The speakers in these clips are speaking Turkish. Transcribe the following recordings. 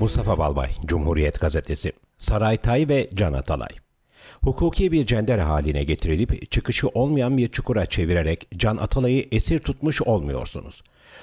Mustafa Balbay, Cumhuriyet Gazetesi. Saraytay ve Can Atalay. Hukuki bir cender haline getirilip çıkışı olmayan bir çukura çevirerek Can Atalay'ı esir tutmuş olmuyorsunuz.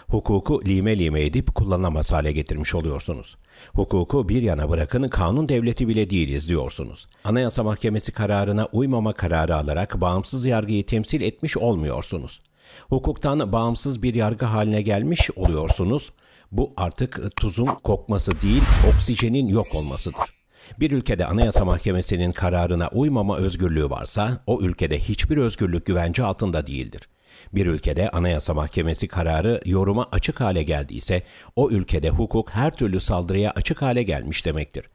Hukuku lime lime edip kullanılamaz hale getirmiş oluyorsunuz. Hukuku bir yana bırakın kanun devleti bile değiliz diyorsunuz. Anayasa Mahkemesi kararına uymama kararı alarak bağımsız yargıyı temsil etmiş olmuyorsunuz. Hukuktan bağımsız bir yargı haline gelmiş oluyorsunuz. Bu artık tuzun kokması değil, oksijenin yok olmasıdır. Bir ülkede Anayasa Mahkemesi'nin kararına uymama özgürlüğü varsa o ülkede hiçbir özgürlük güvence altında değildir. Bir ülkede Anayasa Mahkemesi kararı yoruma açık hale geldiyse o ülkede hukuk her türlü saldırıya açık hale gelmiş demektir.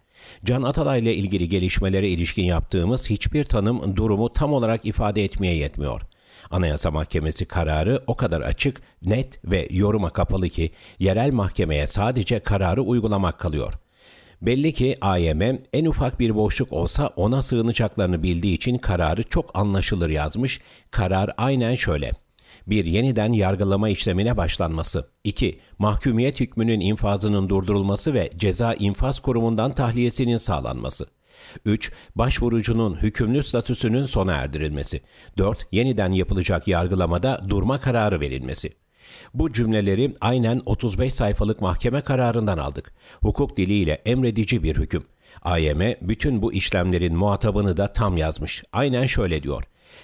Can Atalay ile ilgili gelişmelere ilişkin yaptığımız hiçbir tanım durumu tam olarak ifade etmeye yetmiyor. Anayasa Mahkemesi kararı o kadar açık, net ve yoruma kapalı ki yerel mahkemeye sadece kararı uygulamak kalıyor. Belli ki AYM en ufak bir boşluk olsa ona sığınacaklarını bildiği için kararı çok anlaşılır yazmış. Karar aynen şöyle. 1. Yeniden yargılama işlemine başlanması. 2. Mahkumiyet hükmünün infazının durdurulması ve ceza infaz kurumundan tahliyesinin sağlanması. 3. Başvurucunun hükümlü statüsünün sona erdirilmesi. 4. Yeniden yapılacak yargılamada durma kararı verilmesi. Bu cümleleri aynen 35 sayfalık mahkeme kararından aldık. Hukuk diliyle emredici bir hüküm. AYM bütün bu işlemlerin muhatabını da tam yazmış. Aynen şöyle diyor.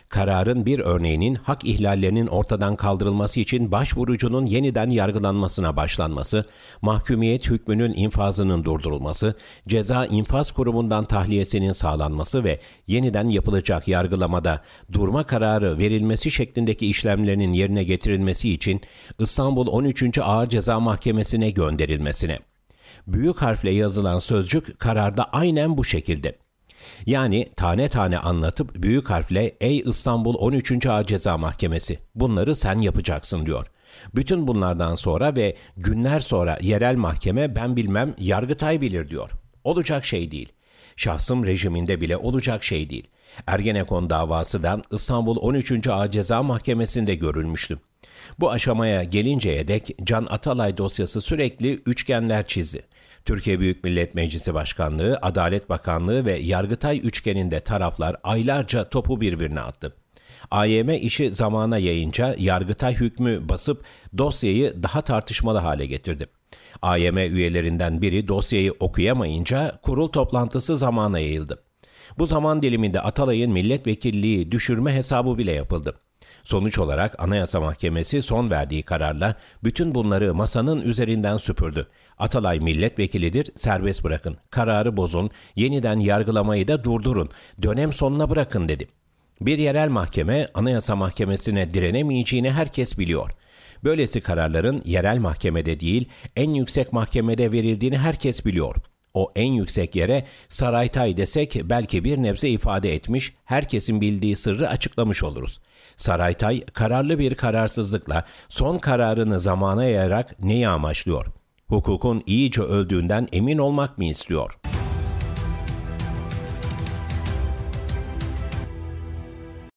Kararın bir örneğinin hak ihlallerinin ortadan kaldırılması için başvurucunun yeniden yargılanmasına başlanması, mahkumiyet hükmünün infazının durdurulması, ceza infaz kurumundan tahliyesinin sağlanması ve yeniden yapılacak yargılamada durma kararı verilmesi şeklindeki işlemlerinin yerine getirilmesi için İstanbul 13. Ağır Ceza Mahkemesi'ne gönderilmesine. Büyük harfle yazılan sözcük kararda aynen bu şekilde. Yani tane tane anlatıp büyük harfle Ey İstanbul 13. Ağır Ceza Mahkemesi bunları sen yapacaksın diyor. Bütün bunlardan sonra ve günler sonra yerel mahkeme ben bilmem Yargıtay bilir diyor. Olacak şey değil. Şahsım rejiminde bile olacak şey değil. Ergenekon davası da İstanbul 13. Ağır Ceza Mahkemesi'nde görülmüştü. Bu aşamaya gelinceye dek Can Atalay dosyası sürekli üçgenler çizdi. Türkiye Büyük Millet Meclisi Başkanlığı, Adalet Bakanlığı ve Yargıtay üçgeninde taraflar aylarca topu birbirine attı. AYM işi zamana yayınca Yargıtay hükmü basıp dosyayı daha tartışmalı hale getirdi. AYM üyelerinden biri dosyayı okuyamayınca kurul toplantısı zamana yayıldı. Bu zaman diliminde Atalay'ın milletvekilliği düşürme hesabı bile yapıldı. Sonuç olarak Anayasa Mahkemesi son verdiği kararla bütün bunları masanın üzerinden süpürdü. Atalay milletvekilidir, serbest bırakın. Kararı bozun, yeniden yargılamayı da durdurun. Dönem sonuna bırakın dedi. Bir yerel mahkeme Anayasa Mahkemesi'ne direnemeyeceğini herkes biliyor. Böylesi kararların yerel mahkemede değil, en yüksek mahkemede verildiğini herkes biliyor. O en yüksek yere Saraytay desek belki bir nebze ifade etmiş, herkesin bildiği sırrı açıklamış oluruz. Saraytay kararlı bir kararsızlıkla son kararını zamana yayarak neyi amaçlıyor? Hukukun iyice öldüğünden emin olmak mı istiyor?''